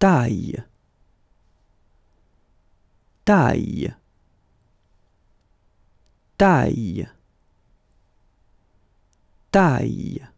taille taille taille taille